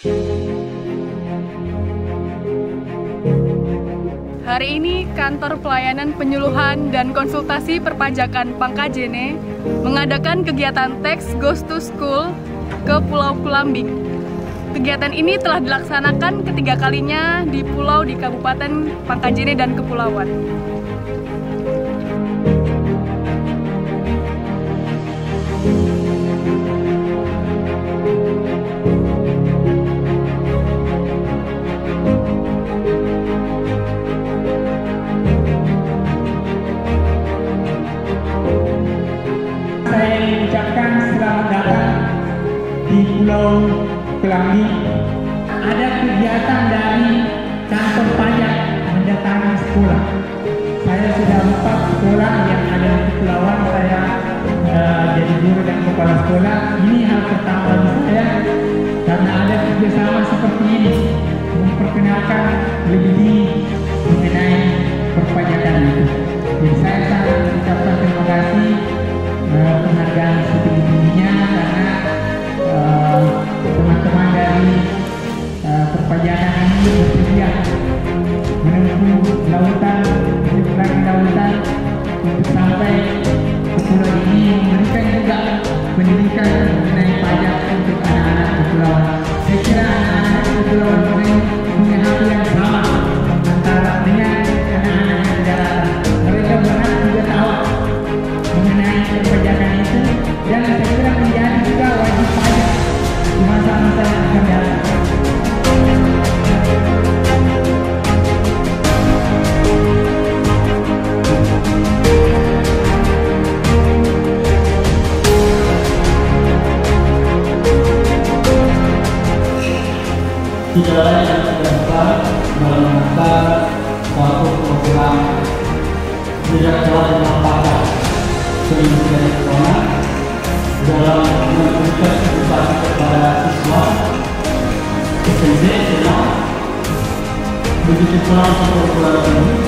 Hari ini kantor pelayanan penyuluhan dan konsultasi perpajakan Pangkajene mengadakan kegiatan Text Goes to School ke Pulau Kulambing. Kegiatan ini telah dilaksanakan ketiga kalinya di pulau di Kabupaten Pangkajene dan Kepulauan. Pulau Kelambi. Ada kegiatan dari kantor pajak mendatangi sekolah. Saya sudah empat sekolah yang ada di kepulauan. Saya eh, jadi guru dan kepala sekolah. Ini hal pertama saya karena ada kerjasama seperti ini memperkenalkan lebih dini mengenai perpajakan itu. Jadi saya sangat mengucapkan terima kasih anak-anak kepulauan tidak lain yang terdaftar dalam rangka suatu program direkturat jenderal pajak Kementerian Keuangan dalam memberikan edukasi kepada siswa SD SMA begitu pula untuk program ini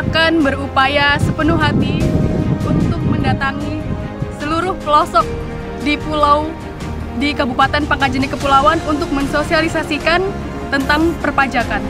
akan berupaya sepenuh hati untuk mendatangi seluruh pelosok di pulau di Kabupaten Pangkajene Kepulauan untuk mensosialisasikan tentang perpajakan.